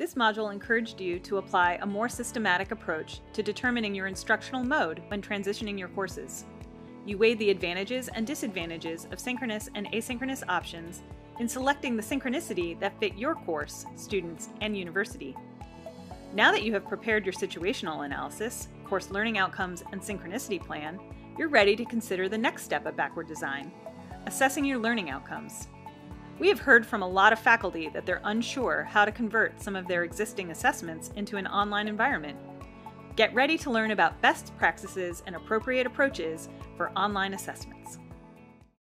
This module encouraged you to apply a more systematic approach to determining your instructional mode when transitioning your courses. You weighed the advantages and disadvantages of synchronous and asynchronous options in selecting the synchronicity that fit your course, students, and university. Now that you have prepared your situational analysis, course learning outcomes, and synchronicity plan, you're ready to consider the next step of backward design assessing your learning outcomes. We have heard from a lot of faculty that they're unsure how to convert some of their existing assessments into an online environment. Get ready to learn about best practices and appropriate approaches for online assessments.